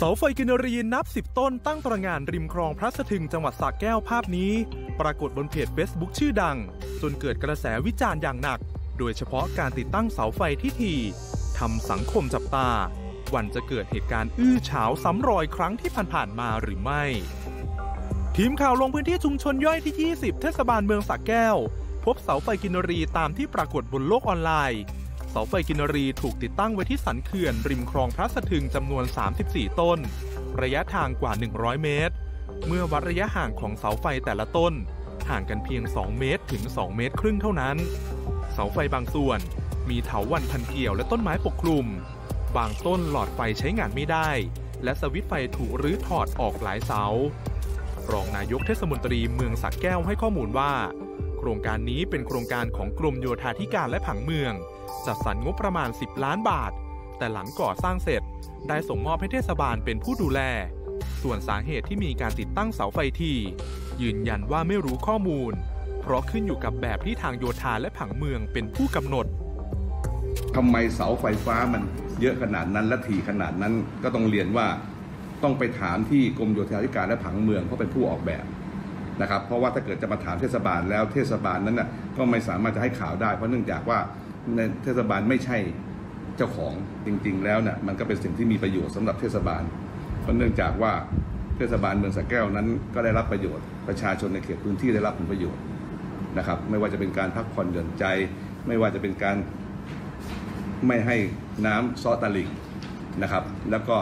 เสาไฟกินรีนับสิบต้นตั้งตระงานริมคลองพระสะทึงจังหวัดสระแก้วภาพนี้ ปรากฏบนเพจ Facebook ชื่อดัง จนเกิดกระแสวิจารณ์อย่างหนัก โดยเฉพาะการติดตั้งเสาไฟที่ทีทำสังคมจับตา วันจะเกิดเหตุการณ์อื้อฉาวซ้ำรอยครั้งที่ผ่านๆมาหรือไม่ ทีมข่าวลงพื้นที่ชุมชนย่อยที่ 20 เทศบาลเมืองสระแก้ว พบเสาไฟกินรีตามที่ปรากฏบนโลกออนไลน์ เสาไฟกินรีถูกติดตั้งไว้ที่สันเขื่อนริมคลองพระสะทึงจำนวน 34 ต้น ระยะทางกว่า 100 เมตร เมื่อวัดระยะห่างของเสาไฟแต่ละต้น ห่างกันเพียง 2 เมตรถึง 2 เมตรครึ่งเท่านั้น เสาไฟบางส่วน มีเถาวัลย์พันเกี่ยวและต้นไม้ปกคลุม บางต้นหลอดไฟใช้งานไม่ได้ และสวิตไฟถูกรื้อถอดออกหลายเสารองนายกเทศมนตรีเมืองสักแก้วให้ข้อมูลว่า รงการนี้เป็นโครงการของกรมโยธาธิการและผังเมือง จัดสรรงบประมาณ 10 ล้านบาท แต่หลังก่อสร้างเสร็จ ได้ส่งมอบให้เทศบาลเป็นผู้ดูแล ส่วนสาเหตุที่มีการติดตั้งเสาไฟที ยืนยันว่าไม่รู้ข้อมูล เพราะขึ้นอยู่กับแบบที่ทางโยธาและผังเมืองเป็นผู้กำหนดทำไมเสาไฟฟ้ามันเยอะขนาดนั้นและถี่ขนาดนั้นก็ต้องเรียนว่าต้องไปถามที่กรมโยธาธิการและผังเมืองเพราะเป็นผู้ออกแบบ นะครับเพราะว่าถ้าเกิดจะมาถามเทศบาลแล้วเทศบาลนั้นน่ะก็ไม่สามารถจะให้ข่าวได้เพราะเนื่องจากว่าในเทศบาลไม่ใช่เจ้าของจริง ๆ แล้วเนี่ยมันก็เป็นสิ่งที่มีประโยชน์สำหรับเทศบาล เพราะเนื่องจากว่าเทศบาลเมืองสระแก้วนั้น ก็ได้รับประโยชน์ประชาชนในเขตพื้นที่ได้รับผลประโยชน์นะครับไม่ว่าจะเป็นการพักผ่อนหย่อนใจ ไม่ว่าจะเป็นการไม่ให้น้ำซ้อตะลิ่งนะครับ แล้วก็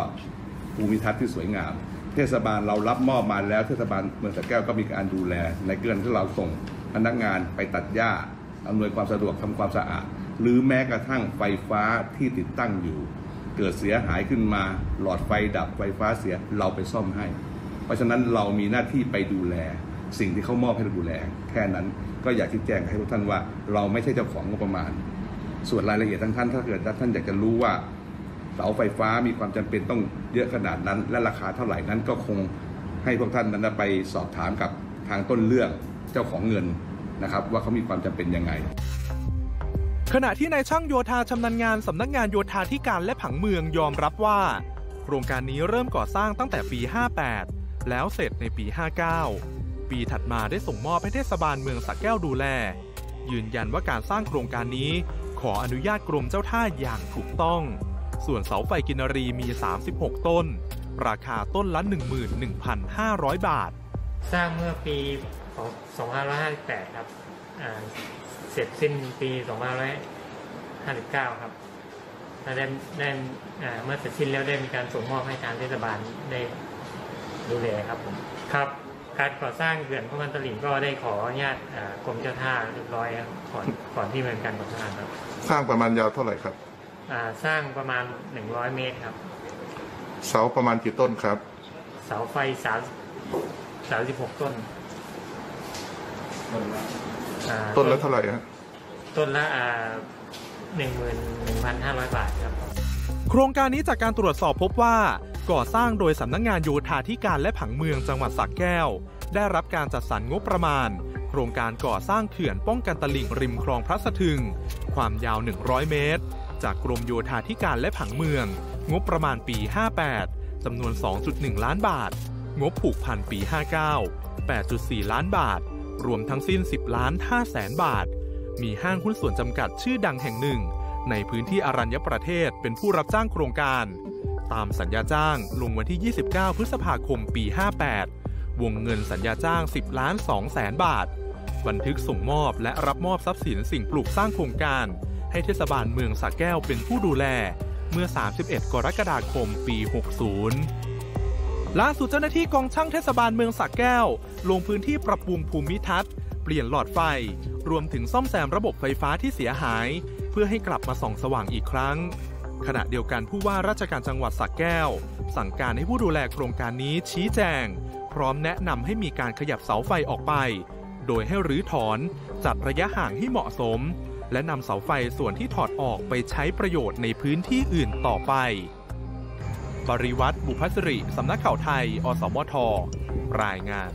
ภูมิทัศน์ที่สวยงาม เทศบาลเรารับมอบมาแล้ว เทศบาลเมืองสระแก้วก็มีการดูแล ในเกินที่เราส่งพนักงานไปตัดหญ้าอำนวยความสะดวกทำความสะอาด หรือแม้กระทั่งไฟฟ้าที่ติดตั้งอยู่ เกิดเสียหายขึ้นมา หลอดไฟดับไฟฟ้าเสียเราไปซ่อมให้ เพราะฉะนั้นเรามีหน้าที่ไปดูแล สิ่งที่เขามอบให้เราดูแล แค่นั้นก็อยากชี้แจงให้ทุกท่านว่า เราไม่ใช่เจ้าของงบประมาณ ส่วนรายละเอียดทั้งท่านถ้าเกิดท่านอยากจะรู้ว่า เสาไฟฟ้ามีความจำเป็นต้องเยอะขนาดนั้น และราคาเท่าไหร่นั้นก็คงให้พวกท่านนั้นไปสอบถามกับทางต้นเรื่องเจ้าของเงินนะครับ ว่าเขามีความจำเป็นยังไง ขณะที่นายช่างโยธาชำนาญงานสำนักงานโยธาธิการและผังเมืองยอมรับว่า โครงการนี้เริ่มก่อสร้างตั้งแต่ปี 58 แล้วเสร็จในปี 59 ปีถัดมาได้ส่งมอบให้เทศบาลเมืองสระแก้วดูแล ยืนยันว่าการสร้างโครงการนี้ ขออนุญาตกรมเจ้าท่าอย่างถูกต้อง ส่วนเสาไฟกินรีมี 36 ต้น ราคาต้นละ 11,500 บาท สร้างเมื่อปี2558 ครับอ่าเสร็จสิ้นปี2559 ครับแล้วได้ได้อ่าเมื่อเสร็จสิ้นแล้วได้มีการส่งมอบให้ทางเทศบาลได้ดูแลครับผมครับ การก่อสร้างเขื่อนพระมันตลิ่งก็ได้ขออนุญาตอ่ากรมเจ้าท่าเรียบร้อยครับก่อนก่อนที่มันการก่อสร้างครับ สร้างประมาณยาวเท่าไหร่ครับอ่า สร้างประมาณ 100 เมตรครับ เสาประมาณกี่ต้นครับ เสาไฟ3 36ต้นอ่าต้นละเท่าไหร่ฮะต้นละอ่าหนึ่งหมื่นหนึ่งพันห้าร้อยบาทครับ โครงการนี้จากการตรวจสอบพบว่าก่อสร้างโดยสำนักงงานโยธาธิการและผังเมืองจังหวัดสระแก้ว ได้รับการจัดสรรงบประมาณ โครงการก่อสร้างเขื่อนป้องกันตลิ่งริมคลองพระสะทึง ความยาว 100 เมตร จากกรมโยธาธิการและผังเมือง งบประมาณปี 58 จำนวน 2.1 ล้านบาท งบผูกพันปี 59 8.4 ล้านบาท รวมทั้งสิ้น 10 ล้าน5แสนบาท มีห้างหุ้นส่วนจำกัดชื่อดังแห่งหนึ่ง ในพื้นที่อรัญญประเทศเป็นผู้รับจ้างโครงการ ตามสัญญาจ้างลงวันที่ 29 พฤษภาคมปี 58 วงเงินสัญญาจ้าง 10 ล้าน2แสนบาท บันทึกส่งมอบและรับมอบทรัพย์สินสิ่งปลูกสร้างโครงการ ให้เทศบาลเมืองสระแก้วเป็นผู้ดูแล เมื่อ 31 กรกฎาคม ปี 60 ล่าสุดเจ้าหน้าที่กองช่างเทศบาลเมืองสระแก้ว ลงพื้นที่ปรับปรุงภูมิทัศน์ เปลี่ยนหลอดไฟ รวมถึงซ่อมแซมระบบไฟฟ้าที่เสียหาย เพื่อให้กลับมาส่องสว่างอีกครั้ง ขณะเดียวกันผู้ว่าราชการจังหวัดสระแก้ว สั่งการให้ผู้ดูแลโครงการนี้ชี้แจง พร้อมแนะนำให้มีการขยับเสาไฟออกไปโดยให้รื้อถอนจัดระยะห่างให้เหมาะสม และนำเสาไฟส่วนที่ถอดออกไปใช้ประโยชน์ในพื้นที่อื่นต่อไป ปริวัตรบุพสิริ สำนักข่าวไทย อสมท รายงาน